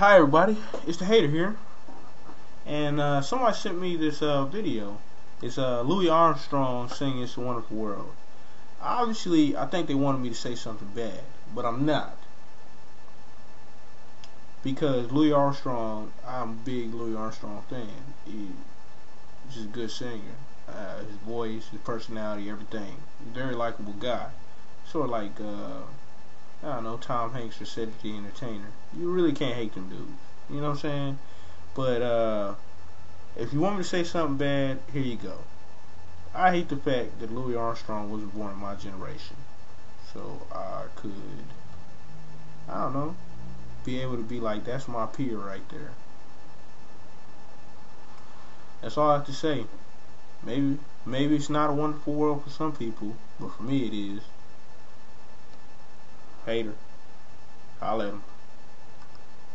Hi everybody, it's the hater here, and uh, somebody sent me this uh, video. It's uh, Louis Armstrong singing "It's a Wonderful World." Obviously, I think they wanted me to say something bad, but I'm not, because Louis Armstrong, I'm a big Louis Armstrong fan. He's just a good singer. Uh, his voice, his personality, everything. Very likable guy. Sort of like. I don't know, Tom Hanks or Cedric the Entertainer. You really can't hate them dudes. You know what I'm saying? But uh, if you want me to say something bad, here you go. I hate the fact that Louis Armstrong wasn't born in my generation. So I could, I don't know, be able to be like, that's my peer right there. That's all I have to say. Maybe, maybe it's not a wonderful world for some people, but for me it is. Hater. I'll let him.